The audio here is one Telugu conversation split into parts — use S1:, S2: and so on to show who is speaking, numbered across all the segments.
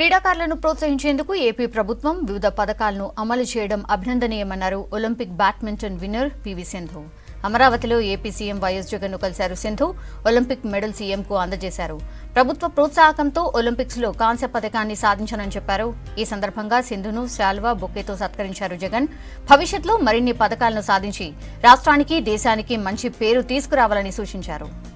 S1: క్రీడాకారులను ప్రోత్సహించేందుకు ఏపీ ప్రభుత్వం వివిధ పథకాలను అమలు చేయడం అభినందనీయమన్నారు Olympic badminton winner PV Sindhu. అమరావతిలో ఏపీ సీఎం వైఎస్ జగన్ను కలిశారు సింధు. ఒలింపిక్ మెడల్ సీఎంకు అందజేశారు. ప్రభుత్వ ప్రోత్సాహకంతో ఒలింపిక్స్లో కాంస్య పథకాన్ని సాధించనని చెప్పారు. ఈ సందర్భంగా సింధును శాల్వా బొకేతో సత్కరించారు జగన్. భవిష్యత్తులో మరిన్ని పథకాలను సాధించి రాష్ట్రానికి దేశానికి మంచి పేరు తీసుకురావాలని సూచించారు.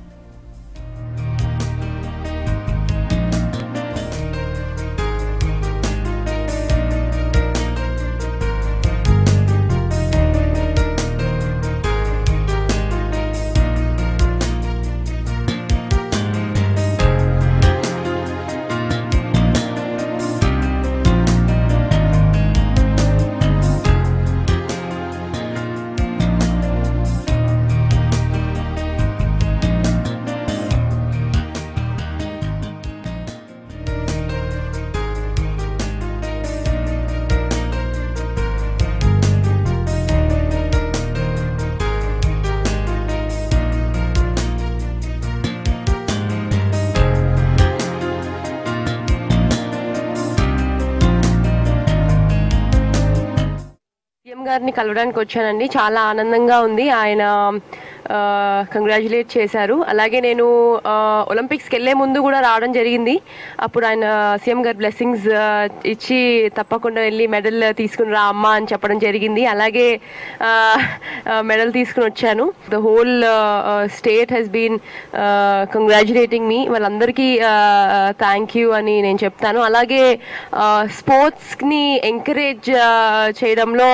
S2: గారిని కలవడానికి వచ్చానండి. చాలా ఆనందంగా ఉంది. ఆయన కంగ్రాచులేట్ చేశారు. అలాగే నేను ఒలింపిక్స్కి వెళ్ళే ముందు కూడా రావడం జరిగింది. అప్పుడు ఆయన సీఎం గారు బ్లెస్సింగ్స్ ఇచ్చి తప్పకుండా వెళ్ళి మెడల్ తీసుకుని రా అమ్మ అని చెప్పడం జరిగింది. అలాగే మెడల్ తీసుకుని వచ్చాను. The whole state has been congratulating me వాళ్ళందరికీ థ్యాంక్ యూ అని నేను చెప్తాను. అలాగే స్పోర్ట్స్ని ఎంకరేజ్ చేయడంలో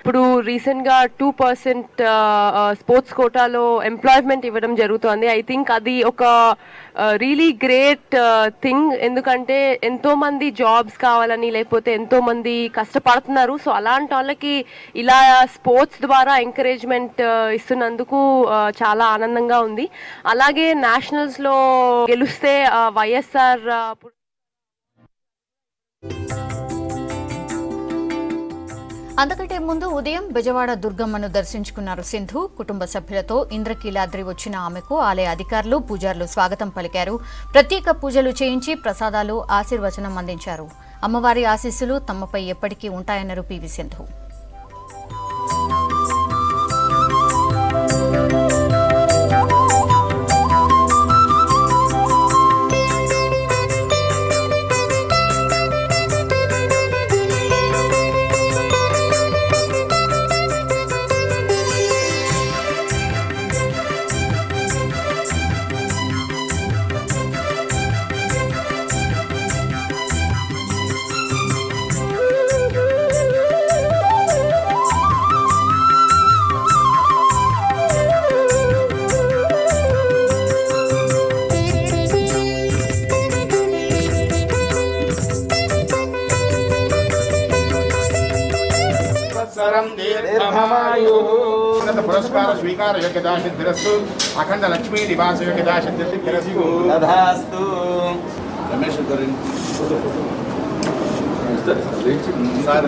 S2: ఇప్పుడు రీసెంట్గా టూ పర్సెంట్ స్పోర్ట్స్ కోటాలో ఎంప్లాయ్మెంట్ ఇవ్వడం జరుగుతోంది. ఐ థింక్ అది ఒక రియలీ గ్రేట్ థింగ్ ఎందుకంటే ఎంతో మంది జాబ్స్ కావాలని లేకపోతే ఎంతో మంది కష్టపడుతున్నారు. సో అలాంటి వాళ్ళకి ఇలా స్పోర్ట్స్ ద్వారా ఎంకరేజ్మెంట్ ఇస్తున్నందుకు చాలా ఆనందంగా ఉంది. అలాగే నేషనల్స్లో గెలిస్తే వైఎస్ఆర్
S1: అంతకంటే ముందు ఉదయం బెజవాడ దుర్గమ్మను దర్శించుకున్నారు సింధు. కుటుంబ సభ్యులతో ఇంద్రకీలాద్రి వచ్చిన ఆమెకు ఆలయ అధికారులు పూజారులు స్వాగతం పలికారు. ప్రత్యేక పూజలు చేయించి ప్రసాదాలు ఆశీర్వచనం అందించారు. అమ్మవారి ఆశీస్సులు తమపై ఎప్పటికీ ఉంటాయన్నారు పివి సింధు.
S3: సంవత్సరం దీర్ఘమాయుః ఉన్నత పురస్కార స్వీకార యోగ్యతా సిద్ధిరస్తు అఖండ లక్ష్మీ నివాస యోగ్యతా సిద్ధిరస్తు
S4: తథాస్తు
S3: రమేష్ గారు సార్